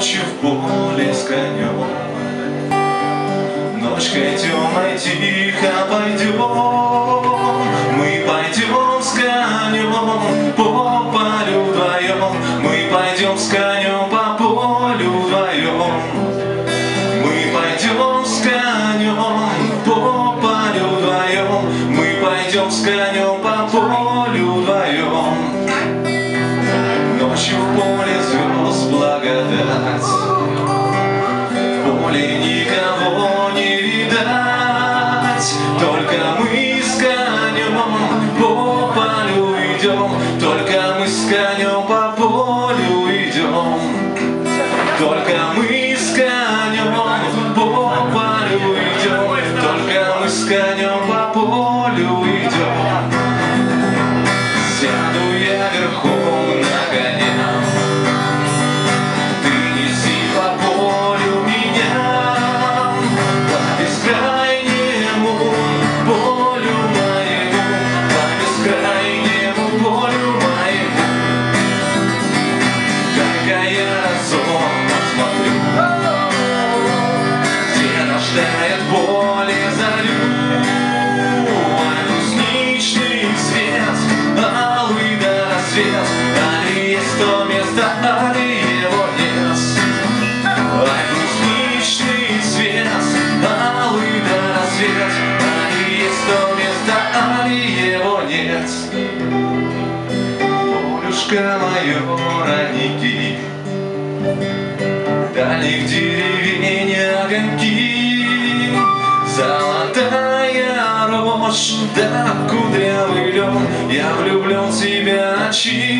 Ночью в поле с конем Ночкой темной тихо пойдем Мы пойдем с конем по полю вдвоем Мы пойдем с конем по полю вдвоем Мы пойдем с конем по полю вдвоем Мы пойдем с конем по полю Звезд благодать. В поле никого не видать Только мы с по полю идем. Только мы с по полю идем. Только мы с по полю идем. Только мы с бескрайнему полю моему По бескрайнему полю моему. Дай-ка я разом посмотрю Где рождает поле зарю Ой, брусничный свет, алый до рассвет Али есть то место, али его нет. Полюшка мое родники. Дальних деревень огоньки. Золотая рожь, да кудрявый лен Я влюблен в тебя, честно